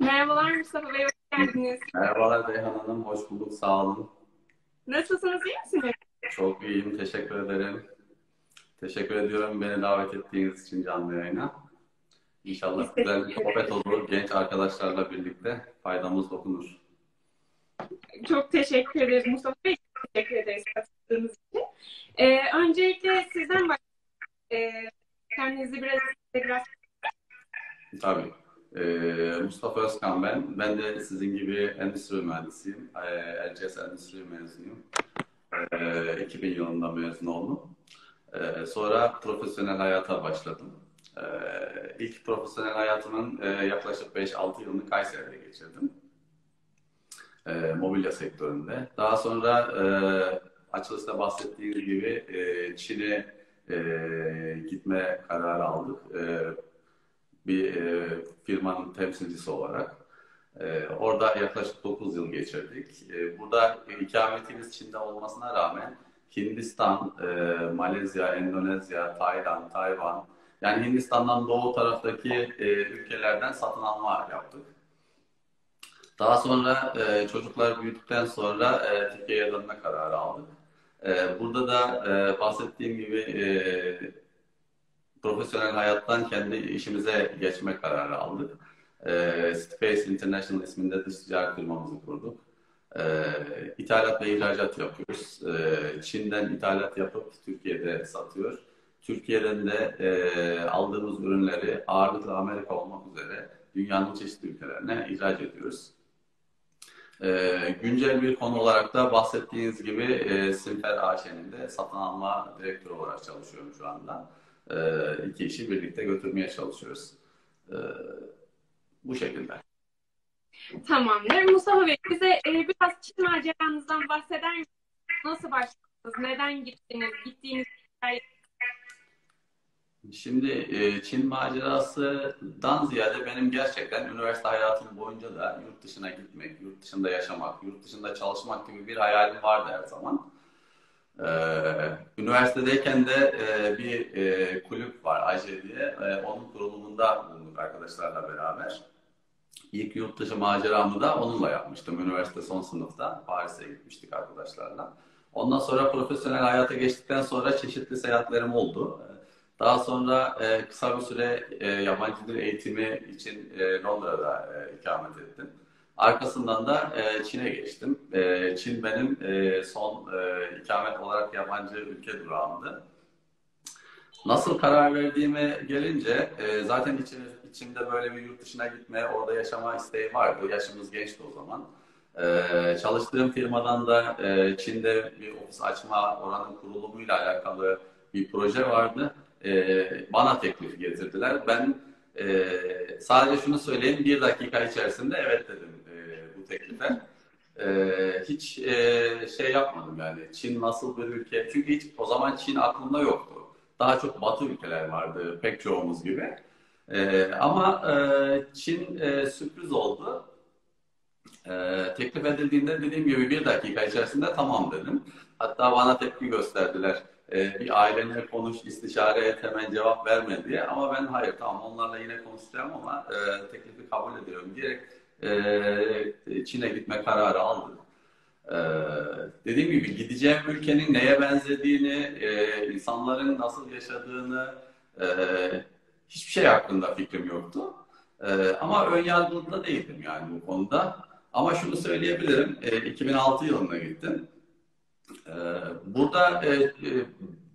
Merhabalar Mustafa Bey, hoş geldiniz. Merhabalar Reyhan Hanım, hoş bulduk, sağ olun. Nasılsınız, iyi misiniz? Çok iyiyim, teşekkür ederim. Teşekkür ediyorum beni davet ettiğiniz için canlı yayına. İnşallah güzel bir sohbet olur, genç arkadaşlarla birlikte faydamız dokunur. Çok teşekkür ederiz Mustafa Bey, teşekkür ederiz katıldığınız için. Ee, öncelikle sizden başlayalım. Ee, kendinizi biraz, biraz... Tabii. Ee, Mustafa Özkan ben. Ben de sizin gibi endüstri mühendisiyim. Ee, Erciyes Endüstri mezunuyum. Ee, 2000 yılında mezun oldum. Ee, sonra profesyonel hayata başladım. Ee, ilk profesyonel hayatımın e, yaklaşık 5-6 yılını Kayseri'de geçirdim. Ee, mobilya sektöründe. Daha sonra e, açılışta bahsettiğiniz gibi e, Çin'e gitme kararı aldık. Bir e, firmanın temsilcisi olarak. E, orada yaklaşık 9 yıl geçirdik. E, burada ikametimiz Çin'de olmasına rağmen Hindistan, e, Malezya, Endonezya, Tayland, Tayvan yani Hindistan'dan doğu taraftaki e, ülkelerden satın alma yaptık. Daha sonra e, çocuklar büyüdükten sonra e, Türkiye'ye dönme kararı aldık. E, burada da e, bahsettiğim gibi e, profesyonel hayattan kendi işimize geçme kararı aldık. E, Space International isminde dış ticaret firmamızı kurduk. E, ithalat ve ihracat yapıyoruz. E, Çin'den ithalat yapıp Türkiye'de satıyor. Türkiye'den de e, aldığımız ürünleri ağırlıklı Amerika olmak üzere dünyanın çeşitli ülkelerine ihraç ediyoruz. E, güncel bir konu olarak da bahsettiğiniz gibi e, Simfer AŞ'nin de satın alma direktörü olarak çalışıyorum şu anda. E, iki işi birlikte götürmeye çalışıyoruz. E, bu şekilde. Tamamdır. Mustafa Bey, bize e, biraz Çin maceranızdan bahseder misiniz? Nasıl başladınız? Neden gittiniz? Gittiğiniz Şimdi e, Çin macerasından ziyade benim gerçekten üniversite hayatım boyunca da yurt dışına gitmek, yurt dışında yaşamak, yurt dışında çalışmak gibi bir hayalim vardı her zaman. Ee, üniversitedeyken de e, bir e, kulüp var AJ diye. E, onun kurulumunda bulunduk arkadaşlarla beraber. İlk yurt dışı maceramı da onunla yapmıştım. Üniversite son sınıfta Paris'e gitmiştik arkadaşlarla. Ondan sonra profesyonel hayata geçtikten sonra çeşitli seyahatlerim oldu. Daha sonra e, kısa bir süre e, yabancı dil eğitimi için e, Londra'da e, ikamet ettim. Arkasından da e, Çin'e geçtim. E, Çin benim e, son e, ikamet olarak yabancı ülke durağımdı. Nasıl karar verdiğime gelince e, zaten içim, içimde böyle bir yurt dışına gitme, orada yaşama isteği vardı. Yaşımız gençti o zaman. E, çalıştığım firmadan da e, Çin'de bir ofis açma, oranın kurulumuyla alakalı bir proje vardı. E, bana teklif getirdiler. Ben e, sadece şunu söyleyeyim, bir dakika içerisinde evet dedim teklife. Ee, hiç e, şey yapmadım yani Çin nasıl bir ülke çünkü hiç o zaman Çin aklımda yoktu. Daha çok Batı ülkeler vardı pek çoğumuz gibi. Ee, ama e, Çin e, sürpriz oldu. E, teklif edildiğinde dediğim gibi bir dakika içerisinde tamam dedim. Hatta bana tepki gösterdiler. E, bir ailenle konuş, istişare et, hemen cevap verme diye. Ama ben hayır tamam onlarla yine konuşacağım ama e, teklifi kabul ediyorum diyerek e, Çin'e gitme kararı aldık. E, dediğim gibi gideceğim ülkenin neye benzediğini, e, insanların nasıl yaşadığını e, hiçbir şey hakkında fikrim yoktu. E, ama ön yargılı da değildim yani bu konuda. Ama şunu söyleyebilirim, e, 2006 yılında gittim. E, burada e,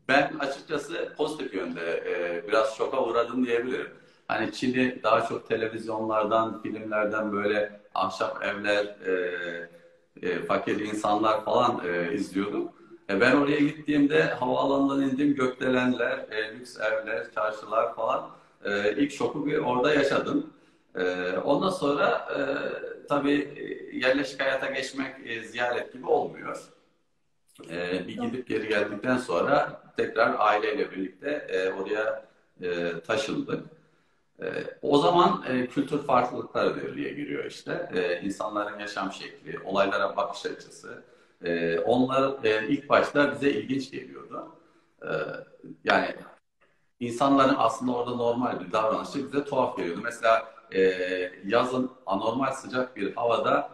ben açıkçası pozitif yönde e, biraz şoka uğradım diyebilirim. Hani Çin'i daha çok televizyonlardan, filmlerden böyle ahşap evler, e, e, fakir insanlar falan e, izliyorduk. E, ben oraya gittiğimde havaalanından indim, gökdelenler, e, lüks evler, çarşılar falan. E, ilk şoku bir orada yaşadım. E, ondan sonra e, tabii yerleşik hayata geçmek e, ziyaret gibi olmuyor. E, bir gidip geri geldikten sonra tekrar aileyle birlikte e, oraya e, taşındık. Ee, o zaman e, kültür farklılıkları devreye giriyor işte. E, insanların yaşam şekli, olaylara bakış açısı. E, onlar e, ilk başta bize ilginç geliyordu. E, yani insanların aslında orada normal bir davranışı bize tuhaf geliyordu. Mesela yazın anormal sıcak bir havada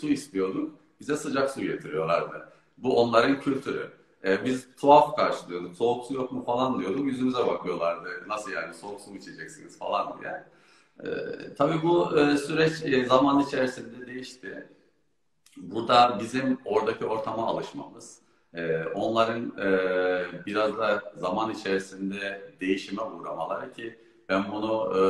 su istiyorduk. Bize sıcak su getiriyorlardı. Bu onların kültürü. E, biz tuhaf karşılıyorduk. Soğuk su yok mu falan diyorduk. Yüzümüze bakıyorlardı. Nasıl yani soğuk su mu içeceksiniz falan diye. E, tabii bu e, süreç e, zaman içerisinde değişti. Burada bizim oradaki ortama alışmamız, e, onların e, biraz da zaman içerisinde değişime uğramaları ki ben bunu e,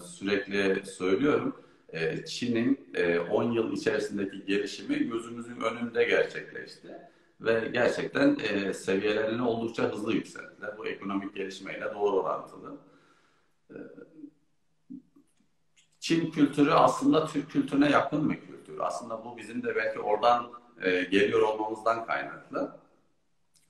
sürekli söylüyorum. E, Çin'in e, 10 yıl içerisindeki gelişimi gözümüzün önünde gerçekleşti ve gerçekten e, seviyelerini oldukça hızlı yükselttiler. Bu ekonomik gelişmeyle doğru orantılı. E, Çin kültürü aslında Türk kültürüne yakın bir kültür. Aslında bu bizim de belki oradan e, geliyor olmamızdan kaynaklı.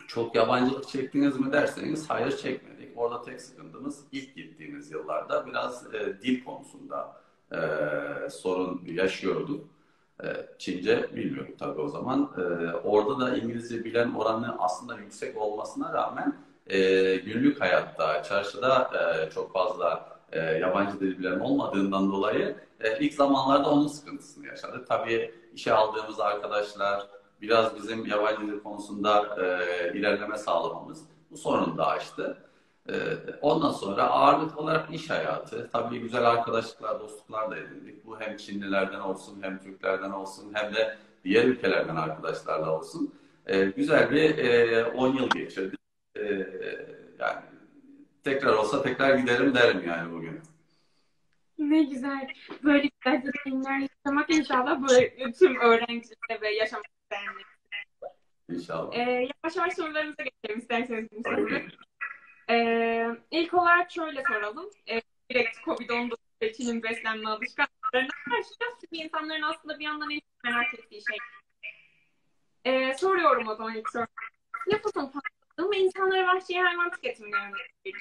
Çok yabancılık çektiniz mi derseniz hayır çekmedik. Orada tek sıkıntımız ilk gittiğimiz yıllarda biraz e, dil konusunda e, sorun yaşıyorduk. E, Çince bilmiyorduk tabii o zaman. E, orada da İngilizce bilen oranı aslında yüksek olmasına rağmen e, günlük hayatta, çarşıda e, çok fazla e, yabancı dil bilen olmadığından dolayı ilk zamanlarda onun sıkıntısını yaşadık. Tabii işe aldığımız arkadaşlar biraz bizim yabancı dil konusunda ilerleme sağlamamız bu sorunu da aştı. E, ondan sonra ağırlık olarak iş hayatı, tabii güzel arkadaşlıklar, dostluklar da edindik. Bu hem Çinlilerden olsun, hem Türklerden olsun, hem de diğer ülkelerden arkadaşlarla olsun. E, güzel bir e, 10 yıl geçirdik. E, yani tekrar olsa tekrar giderim derim yani bugün. Ne güzel. Böyle güzel deneyimler yaşamak inşallah böyle tüm öğrencilere ve yaşamak isteyenlere. İnşallah. Ee, yavaş yavaş sorularımıza geçelim isterseniz Mustafa Ee, ilk olarak şöyle soralım. Ee, direkt COVID-19 ve Çin'in beslenme alışkanlıklarına karşı çünkü insanların aslında bir yandan en çok merak ettiği şey. Ee, soruyorum o zaman ilk soru. Nüfusun fazlalığı mı insanlara vahşi hayvan tüketimine yönelik?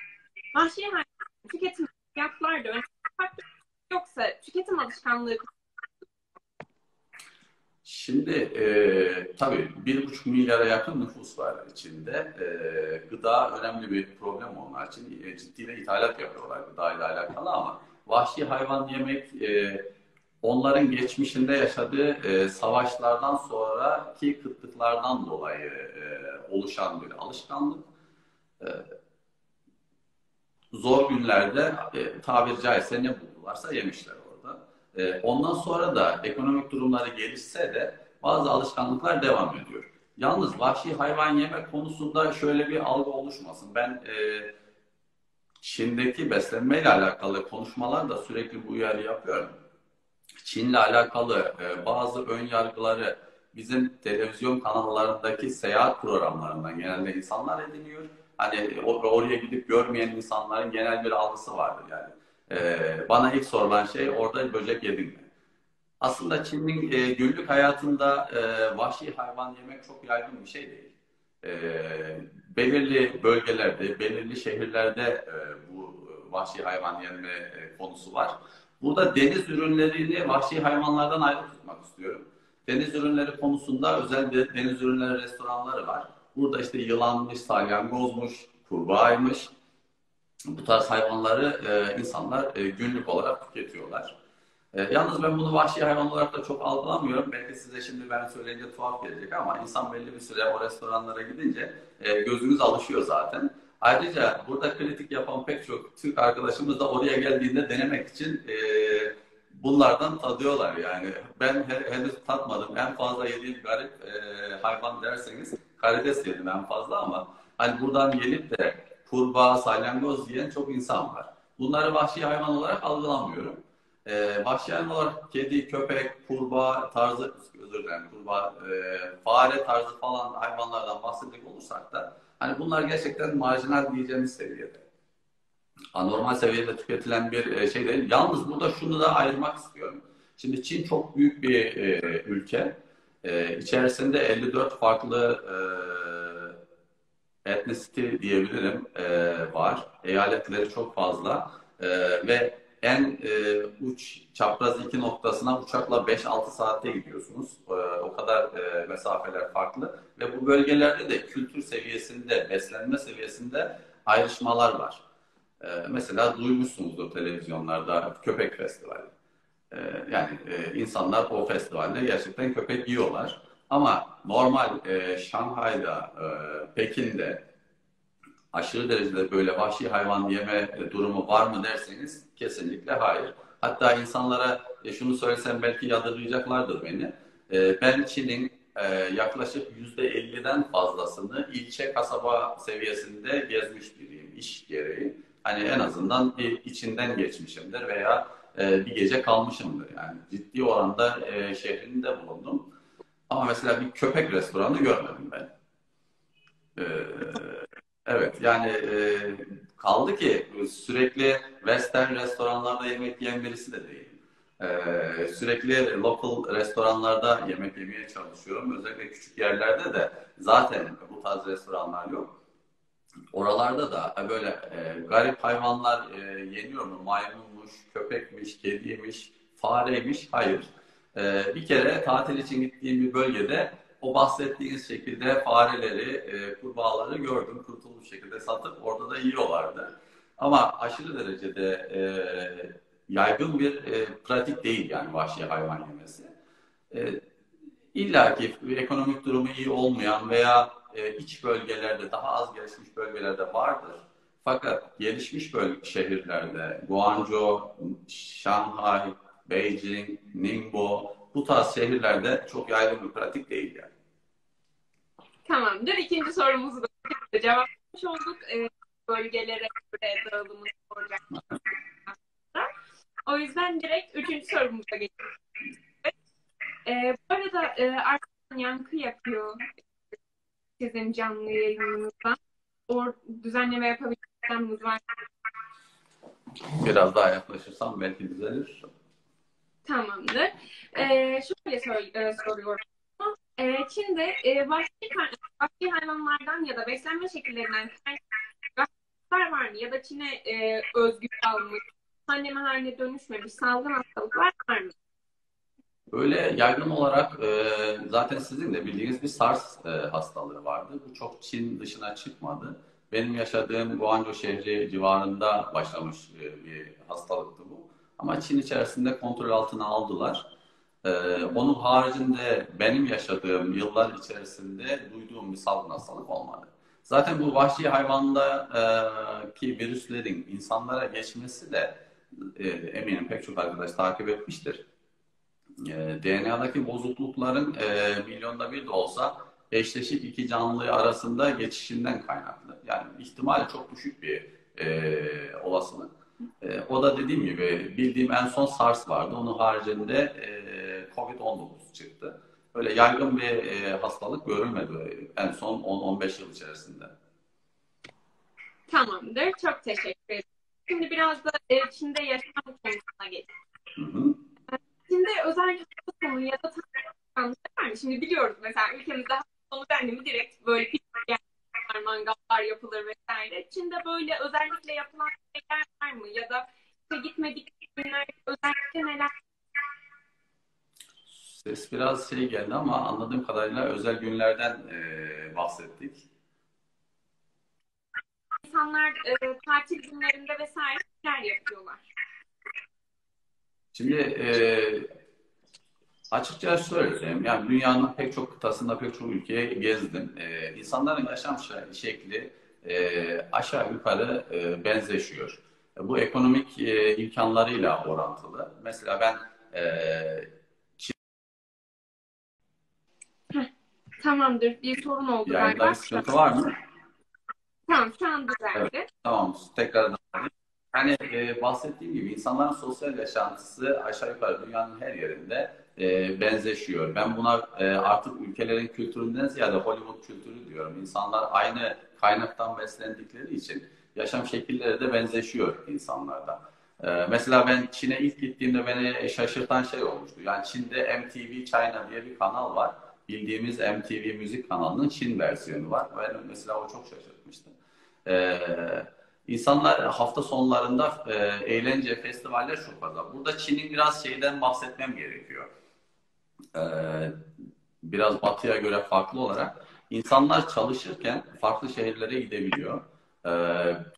Vahşi hayvan tüketim fiyatlar da farklı yoksa tüketim alışkanlığı Şimdi e, tabii bir buçuk milyara yakın nüfus var içinde. E, gıda önemli bir problem onlar için. E, ciddi de ithalat yapıyorlar gıda ile alakalı ama vahşi hayvan yemek e, onların geçmişinde yaşadığı e, savaşlardan sonraki kıtlıklardan dolayı e, oluşan bir alışkanlık. E, zor günlerde e, tabiri caizse ne buldularsa yemişler. E, ondan sonra da ekonomik durumları gelişse de bazı alışkanlıklar devam ediyor. Yalnız vahşi hayvan yeme konusunda şöyle bir algı oluşmasın. Ben e, Çin'deki beslenmeyle alakalı konuşmalar da sürekli bu uyarı yapıyorum. Çin'le alakalı e, bazı ön yargıları bizim televizyon kanallarındaki seyahat programlarından genelde insanlar ediniyor hani oraya gidip görmeyen insanların genel bir algısı vardır yani. Ee, bana ilk sorulan şey orada böcek yedin mi? Aslında Çin'in e, günlük hayatında e, vahşi hayvan yemek çok yaygın bir şey değil. E, belirli bölgelerde, belirli şehirlerde e, bu vahşi hayvan yeme e, konusu var. Burada deniz ürünlerini vahşi hayvanlardan ayrı tutmak istiyorum. Deniz ürünleri konusunda özel deniz ürünleri restoranları var. Burada işte yılanmış, salyangozmuş, kurbağaymış. Bu tarz hayvanları e, insanlar e, günlük olarak tüketiyorlar. E, yalnız ben bunu vahşi hayvan olarak da çok algılamıyorum. Belki size şimdi ben söyleyince tuhaf gelecek ama insan belli bir süre o restoranlara gidince e, gözünüz alışıyor zaten. Ayrıca burada kritik yapan pek çok Türk arkadaşımız da oraya geldiğinde denemek için e, bunlardan tadıyorlar yani. Ben henüz tatmadım. En fazla yediğim garip e, hayvan derseniz karides yedim en fazla ama hani buradan gelip de kurbağa, salyangoz yiyen çok insan var. Bunları vahşi hayvan olarak algılamıyorum. Ee, vahşi hayvan olarak kedi, köpek, kurbağa tarzı, özür dilerim, kurbağa, e, fare tarzı falan hayvanlardan bahsedecek olursak da hani bunlar gerçekten marjinal diyeceğimiz seviyede. Anormal seviyede tüketilen bir e, şey değil. Yalnız burada şunu da ayırmak istiyorum. Şimdi Çin çok büyük bir e, ülke. E, içerisinde 54 farklı e, etnisite diyebilirim e, var. Eyaletleri çok fazla e, ve en e, uç çapraz iki noktasına uçakla 5-6 saatte gidiyorsunuz. E, o kadar e, mesafeler farklı ve bu bölgelerde de kültür seviyesinde, beslenme seviyesinde ayrışmalar var. E, mesela duymuşsunuzdur televizyonlarda köpek festivali. E, yani e, insanlar o festivalde gerçekten köpek yiyorlar. Ama normal e, Şanghay'da, e, Pekin'de aşırı derecede böyle vahşi hayvan yeme durumu var mı derseniz kesinlikle hayır. Hatta insanlara e, şunu söylesem belki yadırgayacaklardır beni. E, ben Çin'in e, yaklaşık %50'den fazlasını ilçe kasaba seviyesinde gezmiş biriyim iş gereği. Hani en azından bir içinden geçmişimdir veya e, bir gece kalmışımdır. Yani ciddi oranda e, şehrinde bulundum. Ama mesela bir köpek restoranı görmedim ben. E, evet yani e, kaldı ki sürekli western restoranlarda yemek yiyen birisi de değil. Ee, sürekli local restoranlarda yemek yemeye çalışıyorum. Özellikle küçük yerlerde de zaten bu tarz restoranlar yok. Oralarda da böyle e, garip hayvanlar e, yeniyor mu? Maymunmuş, köpekmiş, kediymiş, fareymiş. Hayır. E, bir kere tatil için gittiğim bir bölgede o bahsettiğiniz şekilde fareleri, e, kurbağaları gördüm. Kurtulmuş şekilde satıp orada da yiyorlardı. Ama aşırı derecede e, yaygın bir e, pratik değil yani vahşi hayvan yemesi. E, İlla ki ekonomik durumu iyi olmayan veya e, iç bölgelerde, daha az gelişmiş bölgelerde vardır. Fakat gelişmiş bölge şehirlerde, Guangzhou, Şanghay, Beijing, Ningbo, bu tarz şehirlerde çok yaygın bir pratik değil yani. Tamamdır. İkinci sorumuzu da cevaplamış olduk. E, bölgelere göre dağılımını soracak. O yüzden direkt üçüncü sorumuza geçiyoruz. E, bu arada e, arkadan yankı yapıyor sizin canlı yayınınızdan. O düzenleme yapabileceğimiz var. Biraz daha yaklaşırsam belki düzelir. Tamamdır. Ee, şöyle e, soruyorum. Ee, Çin'de e, vahşi, vahşi hayvanlardan ya da beslenme şekillerinden kaynaklar var mı? Ya da Çin'e e, özgü kalmış, anneme haline dönüşmemiş salgın hastalıklar var mı? Böyle yaygın olarak e, zaten sizin de bildiğiniz bir SARS e, hastalığı vardı. Bu çok Çin dışına çıkmadı. Benim yaşadığım Guangzhou şehri civarında başlamış e, bir hastalıktı bu. Ama Çin içerisinde kontrol altına aldılar. E, onun haricinde benim yaşadığım yıllar içerisinde duyduğum bir salgın hastalık olmadı. Zaten bu vahşi hayvandaki virüslerin insanlara geçmesi de e, eminim pek çok arkadaş takip etmiştir e, DNA'daki bozuklukların e, milyonda bir de olsa eşleşik iki canlı arasında geçişinden kaynaklı. Yani ihtimal çok düşük bir e, olasılık. E, o da dediğim gibi bildiğim en son SARS vardı. Onun haricinde e, COVID-19 çıktı. Öyle yaygın bir e, hastalık görülmedi en son 10-15 yıl içerisinde. Tamamdır. Çok teşekkür ederim. Şimdi biraz da e, Çin'de yaşam konusuna geçelim. Çin'de özellikle sonu ya da var mı? Şimdi biliyoruz mesela ülkemizde sonu denli direkt böyle piknikler, mangallar yapılır vesaire. Çin'de böyle özellikle yapılan şeyler var mı? Ya da işte gitmedik günler özellikle neler? Ses biraz şey geldi ama anladığım kadarıyla özel günlerden e, bahsettik. İnsanlar e, tatil günlerinde vesaire neler yapıyorlar? Şimdi e, açıkça söyleyeyim, yani dünyanın pek çok kıtasında pek çok ülkeye gezdim. E, insanların yaşam şekli e, aşağı yukarı e, benzeşiyor. Bu ekonomik e, imkanlarıyla orantılı. Mesela ben e, Tamamdır. Bir sorun oldu Yayında galiba. bir sıkıntı var mı? Tamam şu an düzeldi. Evet, tamam. Tekrardan. Hani e, bahsettiğim gibi insanların sosyal yaşantısı aşağı yukarı dünyanın her yerinde e, benzeşiyor. Ben buna e, artık ülkelerin kültüründen ziyade Hollywood kültürü diyorum. İnsanlar aynı kaynaktan beslendikleri için yaşam şekilleri de benzeşiyor insanlarda. E, mesela ben Çin'e ilk gittiğimde beni şaşırtan şey olmuştu. Yani Çin'de MTV China diye bir kanal var. Bildiğimiz MTV müzik kanalının Çin versiyonu var. Ben mesela o çok şaşırtmıştı. Eee İnsanlar hafta sonlarında e, eğlence, festivaller çok fazla. Burada Çin'in biraz şeyden bahsetmem gerekiyor. E, biraz batıya göre farklı olarak insanlar çalışırken farklı şehirlere gidebiliyor. E,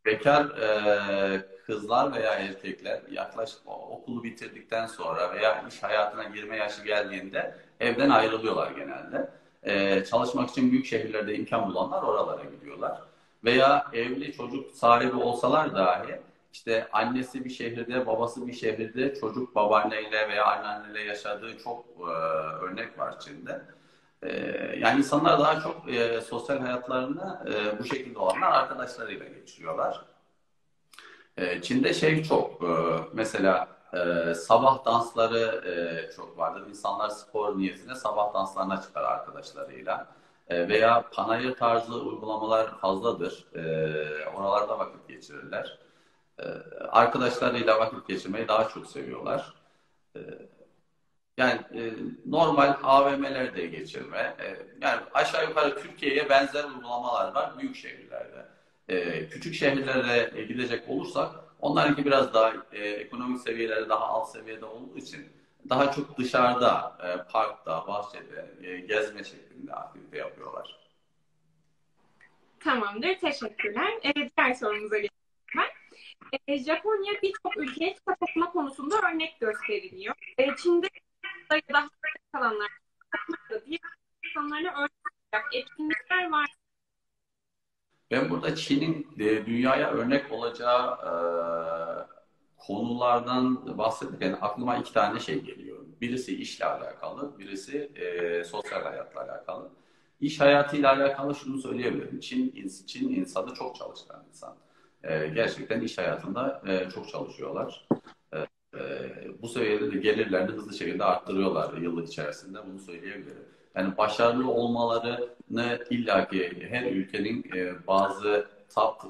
bekar e, kızlar veya erkekler yaklaşık okulu bitirdikten sonra veya iş hayatına girme yaşı geldiğinde evden ayrılıyorlar genelde. E, çalışmak için büyük şehirlerde imkan bulanlar oralara gidiyorlar. Veya evli çocuk sahibi olsalar dahi işte annesi bir şehirde, babası bir şehirde çocuk babaanneyle veya anneanneyle yaşadığı çok e, örnek var Çin'de. E, yani insanlar daha çok e, sosyal hayatlarını e, bu şekilde olanlar arkadaşlarıyla geçiriyorlar. E, Çin'de şey çok, e, mesela e, sabah dansları e, çok vardır. İnsanlar spor niyetine sabah danslarına çıkar arkadaşlarıyla. E, veya panayır tarzı uygulamalar fazladır. E, oralarda vakit geçirirler. E, arkadaşlarıyla vakit geçirmeyi daha çok seviyorlar. E, yani e, normal AVM'lerde geçirme. E, yani aşağı yukarı Türkiye'ye benzer uygulamalar var büyük şehirlerde. E, küçük şehirlere gidecek olursak onlarınki biraz daha e, ekonomik seviyeleri daha alt seviyede olduğu için daha çok dışarıda, parkta, bahçede, gezme şeklinde aktivite yapıyorlar. Tamamdır, teşekkürler. E, diğer sorumuza geçelim. E, Japonya birçok ülkeye kitap okuma konusunda örnek gösteriliyor. E, Çin'de ya da kalanlar diğer insanlarına örnek etkinlikler var. Ben burada Çin'in e, dünyaya örnek olacağı e, konulardan bahsederken aklıma iki tane şey geliyor. Birisi işle alakalı, birisi e, sosyal hayatla alakalı. İş hayatıyla alakalı şunu söyleyebilirim. Çin, Çin insanı çok çalışkan insan. E, gerçekten iş hayatında e, çok çalışıyorlar. E, e, bu seviyede de gelirlerini hızlı şekilde arttırıyorlar yıllık içerisinde. Bunu söyleyebilirim. Yani başarılı olmalarını illaki her ülkenin e, bazı top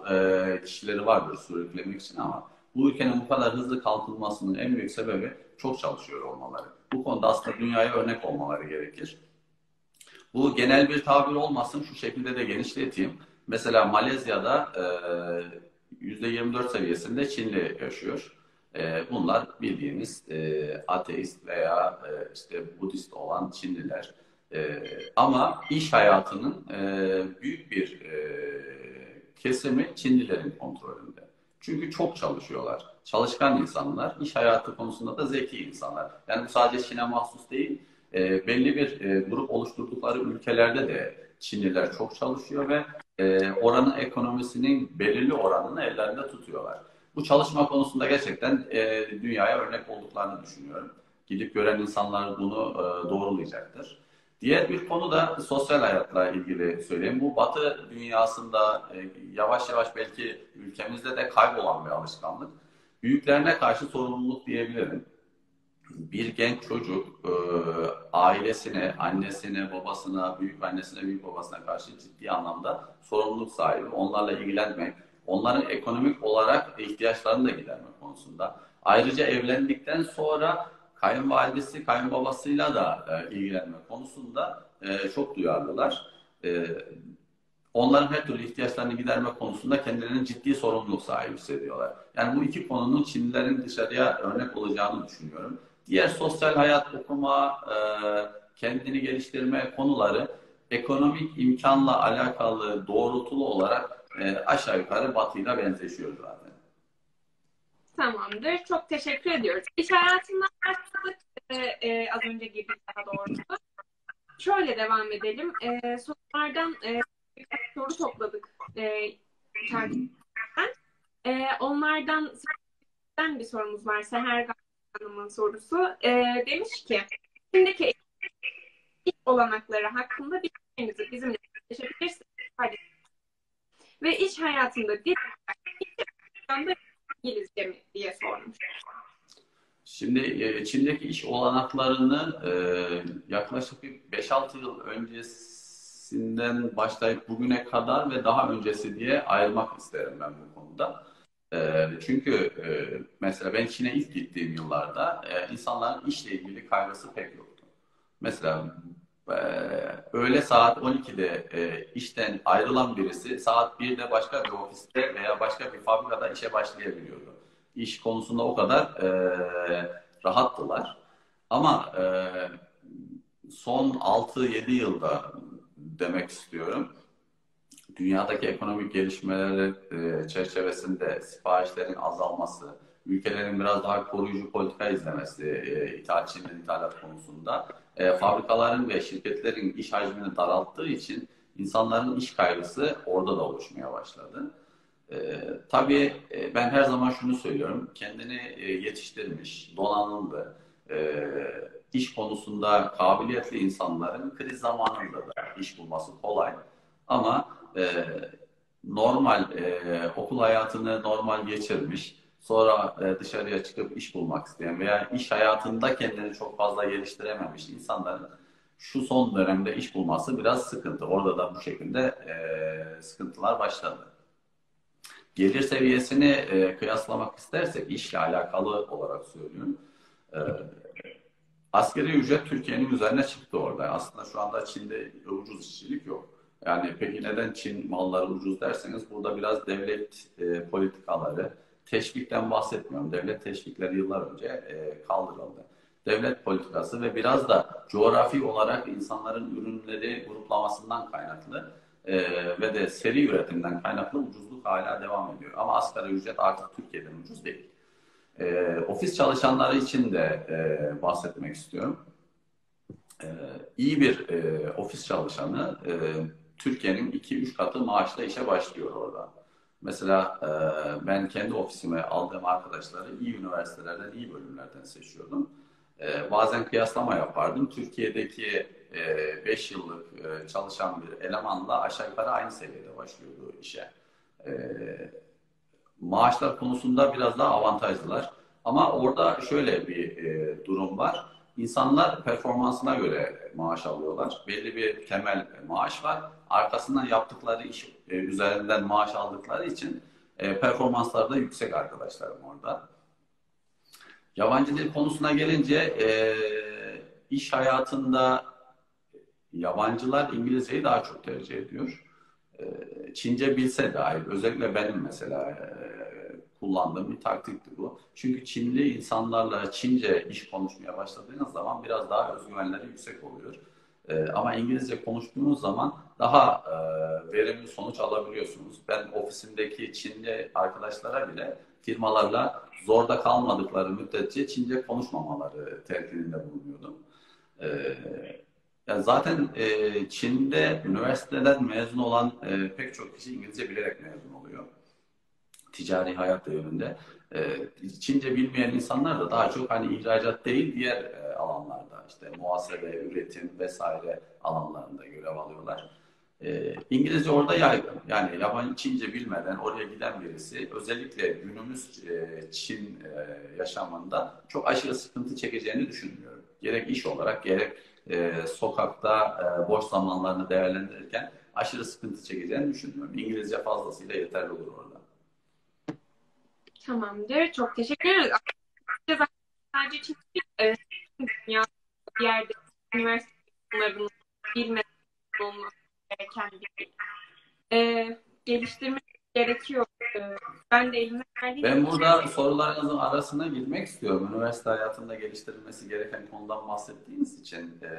kişileri vardır sürüklemek için ama bu ülkenin bu kadar hızlı kalkınmasının en büyük sebebi çok çalışıyor olmaları. Bu konuda aslında dünyaya örnek olmaları gerekir. Bu genel bir tabir olmasın şu şekilde de genişleteyim. Mesela Malezya'da %24 seviyesinde Çinli yaşıyor. E, bunlar bildiğimiz e, ateist veya e, işte Budist olan Çinliler. Ama iş hayatının büyük bir kesimi Çinlilerin kontrolünde. Çünkü çok çalışıyorlar. Çalışkan insanlar, iş hayatı konusunda da zeki insanlar. Yani bu sadece Çin'e mahsus değil. Belli bir grup oluşturdukları ülkelerde de Çinliler çok çalışıyor ve e, oranın ekonomisinin belirli oranını ellerinde tutuyorlar. Bu çalışma konusunda gerçekten e, dünyaya örnek olduklarını düşünüyorum. Gidip gören insanlar bunu e, doğrulayacaktır. Diğer bir konu da sosyal hayatla ilgili söyleyeyim. Bu Batı dünyasında e, yavaş yavaş belki ülkemizde de kaybolan bir alışkanlık. Büyüklerine karşı sorumluluk diyebilirim. Bir genç çocuk e, ailesine, annesine, babasına, büyük annesine, büyük babasına karşı ciddi anlamda sorumluluk sahibi. Onlarla ilgilenmek, onların ekonomik olarak ihtiyaçlarını da gidermek konusunda. Ayrıca evlendikten sonra kayınvalidesi, kayınbabasıyla da e, ilgilenme konusunda e, çok duyarlılar. E, onların her türlü ihtiyaçlarını giderme konusunda kendilerinin ciddi sorumluluk sahibi hissediyorlar. Yani bu iki konunun Çinlilerin dışarıya örnek olacağını düşünüyorum. Diğer sosyal hayat, okuma, e, kendini geliştirme konuları ekonomik imkanla alakalı doğrultulu olarak e, aşağı yukarı batıyla benzeşiyor zaten. Tamamdır. Çok teşekkür ediyoruz. İş hayatından başladık. E, e, az önce gibi daha doğrusu. Şöyle devam edelim. E, sorulardan e, soru topladık. E, e, onlardan bir sorumuz var. Seher Hanım'ın sorusu. E, demiş ki şimdiki olanakları hakkında bilgilerinizi bizimle paylaşabilirsiniz. Ve iş hayatında bir İngilizce mi diye sormuş. Şimdi e, Çin'deki iş olanaklarını e, yaklaşık bir 5-6 yıl öncesinden başlayıp bugüne kadar ve daha öncesi diye ayırmak isterim ben bu konuda. E, çünkü mesela ben Çin'e ilk gittiğim yıllarda insanların işle ilgili kaygısı pek yoktu. Mesela öğle saat 12'de işten ayrılan birisi saat 1'de başka bir ofiste veya başka bir fabrikada işe başlayabiliyordu. İş konusunda o kadar e, rahattılar. Ama e, son 6-7 yılda demek istiyorum dünyadaki ekonomik gelişmeleri e, çerçevesinde siparişlerin azalması, ülkelerin biraz daha koruyucu politika izlemesi, e, ithalat konusunda e, fabrikaların ve şirketlerin iş hacmini daralttığı için insanların iş kaygısı orada da oluşmaya başladı. E, tabii e, ben her zaman şunu söylüyorum, kendini yetiştirmiş, donanımlı, e, iş konusunda kabiliyetli insanların kriz zamanında da iş bulması kolay. Ama e, normal e, okul hayatını normal geçirmiş, sonra e, dışarıya çıkıp iş bulmak isteyen veya iş hayatında kendini çok fazla geliştirememiş insanların şu son dönemde iş bulması biraz sıkıntı. Orada da bu şekilde e, sıkıntılar başladı. Gelir seviyesini e, kıyaslamak istersek işle alakalı olarak söylüyorum. E, askeri ücret Türkiye'nin üzerine çıktı orada. Aslında şu anda Çin'de ucuz işçilik yok. Yani peki neden Çin malları ucuz derseniz burada biraz devlet e, politikaları, teşvikten bahsetmiyorum. Devlet teşvikleri yıllar önce e, kaldırıldı. Devlet politikası ve biraz da coğrafi olarak insanların ürünleri gruplamasından kaynaklı e, ve de seri üretimden kaynaklı ucuzluk hala devam ediyor. Ama asgari ücret artık Türkiye'den ucuz değil. E, ofis çalışanları için de e, bahsetmek istiyorum. E, iyi bir e, ofis çalışanı e, Türkiye'nin 2-3 katı maaşla işe başlıyor orada. Mesela e, ben kendi ofisime aldığım arkadaşları iyi üniversitelerden, iyi bölümlerden seçiyordum. E, bazen kıyaslama yapardım. Türkiye'deki 5 e, yıllık e, çalışan bir elemanla aşağı yukarı aynı seviyede başlıyordu işe. E, maaşlar konusunda biraz daha avantajlılar. Ama orada şöyle bir e, durum var. İnsanlar performansına göre maaş alıyorlar. Belli bir temel maaş var. Arkasından yaptıkları iş e, üzerinden maaş aldıkları için e, performansları da yüksek arkadaşlarım orada. Yabancı dil konusuna gelince e, iş hayatında yabancılar İngilizceyi daha çok tercih ediyor. Çince bilse dahi özellikle benim mesela kullandığım bir taktikti bu. Çünkü Çinli insanlarla Çince iş konuşmaya başladığınız zaman biraz daha özgüvenleri yüksek oluyor. E, ama İngilizce konuştuğunuz zaman daha e, verimli sonuç alabiliyorsunuz. Ben ofisimdeki Çinli arkadaşlara bile firmalarla zorda kalmadıkları müddetçe Çince konuşmamaları telkininde bulunuyordum. E, yani zaten e, Çin'de üniversiteden mezun olan e, pek çok kişi İngilizce bilerek mezun oluyor. Ticari hayat yönünde. E, Çince bilmeyen insanlar da daha çok hani ihracat değil diğer e, alanlarda işte muhasebe, üretim vesaire alanlarında görev alıyorlar. E, İngilizce orada yaygın. Yani yabancı Çince bilmeden oraya giden birisi özellikle günümüz e, Çin e, yaşamında çok aşırı sıkıntı çekeceğini düşünmüyorum. Gerek iş olarak gerek e, sokakta e, boş zamanlarını değerlendirirken aşırı sıkıntı çekeceğini düşünmüyorum. İngilizce fazlasıyla yeterli olur orada. Tamamdır. Çok teşekkür ederiz. Sadece Çin e, dünya bir yerde üniversitelerin bilmesi olması gereken bir e, geliştirmek gerekiyor. E, ben de elime Ben burada sorularınızın arasına girmek istiyorum. Üniversite hayatında geliştirilmesi gereken konudan bahsettiğiniz için. E,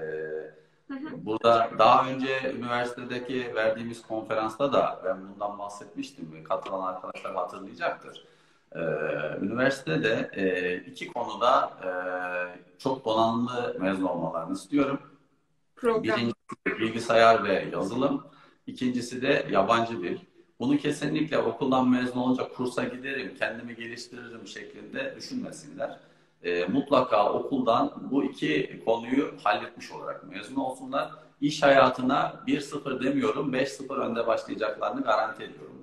burada daha önce üniversitedeki verdiğimiz konferansta da ben bundan bahsetmiştim. Katılan arkadaşlar hatırlayacaktır. Ee, üniversitede e, iki konuda e, çok donanımlı mezun olmalarını istiyorum. Program. Birincisi bilgisayar ve yazılım. İkincisi de yabancı dil. Bunu kesinlikle okuldan mezun olunca kursa giderim, kendimi geliştiririm şeklinde düşünmesinler. E, mutlaka okuldan bu iki konuyu halletmiş olarak mezun olsunlar. İş hayatına 1-0 demiyorum, 5-0 önde başlayacaklarını garanti ediyorum.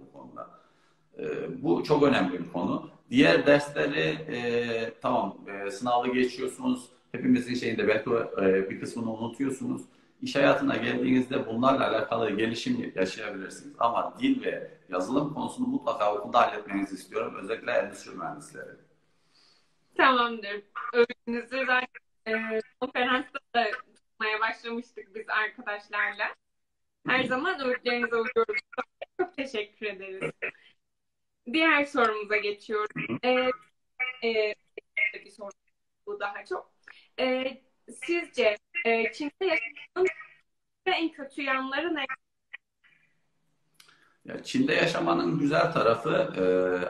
E, bu çok önemli bir konu. Diğer dersleri e, tamam e, sınavı geçiyorsunuz. Hepimizin şeyinde belki e, bir kısmını unutuyorsunuz. İş hayatına geldiğinizde bunlarla alakalı gelişim yaşayabilirsiniz. Ama dil ve yazılım konusunu mutlaka okulda halletmenizi istiyorum. Özellikle endüstri mühendisleri. Tamamdır. Öğününüzü zaten e, konferansta da tutmaya başlamıştık biz arkadaşlarla. Her zaman öğütlerinize uyuyoruz. Çok teşekkür ederiz. Diğer sorumuza geçiyorum. Ee, e, bir soru bu daha çok. E, sizce e, Çin'de yaşamanın en kötü yanları ne? Ya Çin'de yaşamanın güzel tarafı e,